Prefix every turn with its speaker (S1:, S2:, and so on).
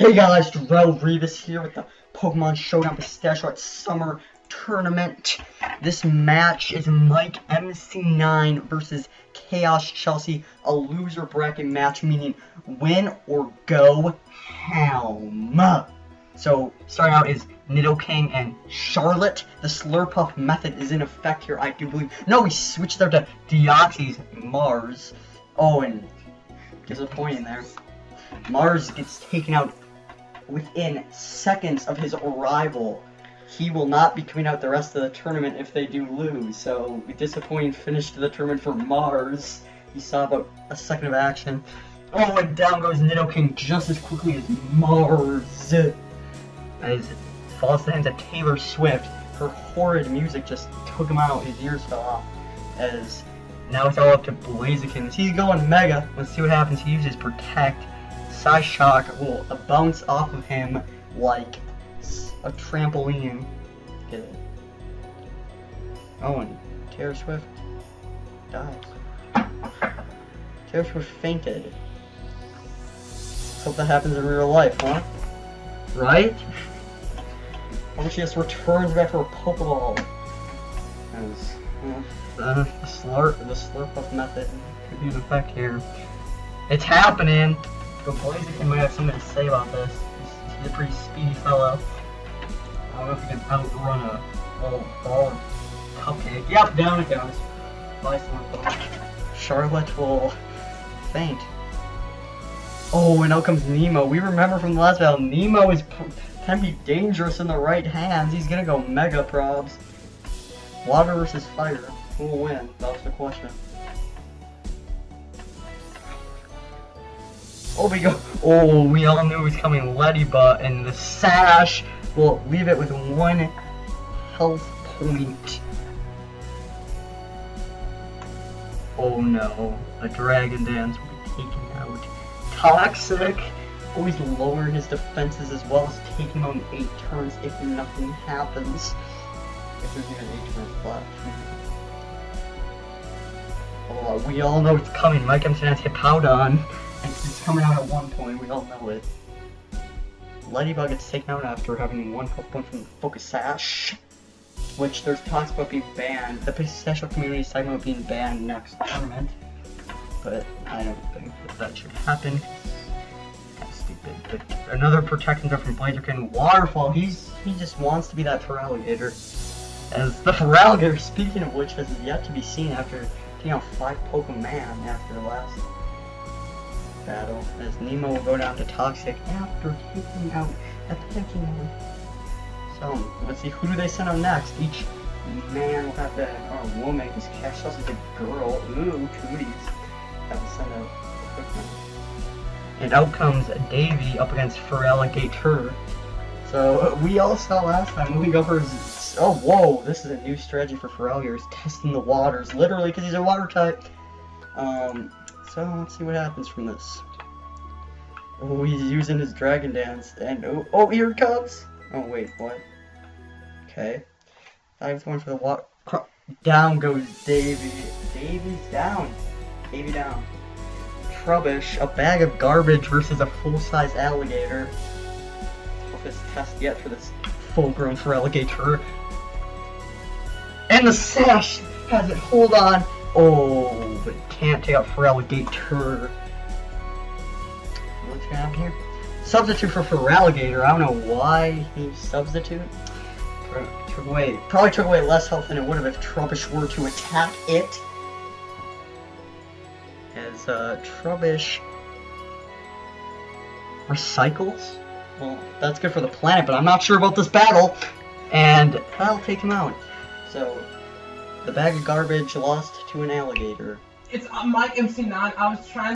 S1: Hey guys, Darrell Revis here with the Pokemon Showdown Pistachio Summer Tournament. This match is Mike MC9 versus Kaos Chelsea, a loser bracket match, meaning win or go home. So, starting out is Nidoking and Charlotte. The Slurpuff method is in effect here, I do believe. No, we switched there to Deoxys Mars. Oh, and disappointing there. Mars gets taken out within seconds of his arrival. He will not be coming out the rest of the tournament if they do lose. So, disappointing finish to the tournament for Mars. He saw about a second of action. Oh, and down goes Nidoking just as quickly as Mars. As falls to the hands of Taylor Swift. Her horrid music just took him out. His ears fell off. As now it's all up to Blaziken. He's going Mega. Let's see what happens. He uses Protect. Psyshock will bounce off of him like a trampoline. Get it? Oh, and Taylor Swift dies. Taylor Swift fainted. Hope that happens in real life, huh? Right? Or she just returns back to her Pokeball. As uh, the slurp, the Slurpuff method could be in effect here. It's happening. But Blaziken might have something to say about this. He's, a pretty speedy fellow. I don't know if he can outrun a little ball of cupcake. Yep, down it goes. Charlotte will faint. Oh, and out comes Nemo. We remember from the last battle, Nemo is can be dangerous in the right hands. He's gonna go Mega Probs. Water versus fire. Who will win? That's the question. Oh, we go. Oh, we all knew it was coming. Letty Butt and the sash will leave it with one health point. Oh no, a dragon dance will be taken out. Toxic always lowering his defenses as well as taking on eight turns if nothing happens. If there's even eight turns left. Oh, we all know it's coming. Mike MC9's Hippowdon. Coming out at one point, we all know it. Ladybug gets taken out after having one point from Focus Sash. Which there's talks about being banned. The Pistachio community is talking about being banned next tournament. But I don't think that, that should happen. That's stupid. But another protection from Blaziken. Waterfall, he's he just wants to be that Feraligatr. As the Feraligatr, speaking of which, has yet to be seen after taking out five Pokemon after the last battle, as Nemo will go down to Toxic after taking out a Pokemon. So, let's see, who do they send out next? Each man will have to, or woman, because Cash is a girl. Ooh, cooties. That will send out. And out comes Davy up against Feraligatr. So, we all saw last time, moving over Oh, whoa, this is a new strategy for Feraligatr, testing the waters, literally, because he's a water type. Um, so let's see what happens from this. Oh, he's using his Dragon Dance, and oh, oh here it comes! Oh, wait, what? Okay. I was going for the water. Down goes Davy. Davy's down. Davy down. Trubbish, a bag of garbage versus a full-size alligator. Toughest test yet for this full-grown alligator. And the sash has it. Hold on. Oh, but can't take out Feraligatr. What's gonna happen here? Substitute for Feraligatr. I don't know why he substitute. Took away, probably took away less health than it would have if Trubbish were to attack it. As uh, Trubbish recycles. Well, that's good for the planet, but I'm not sure about this battle. And I'll take him out. So, the bag of garbage lost to an alligator.
S2: It's uh, Mike MC9. I was trying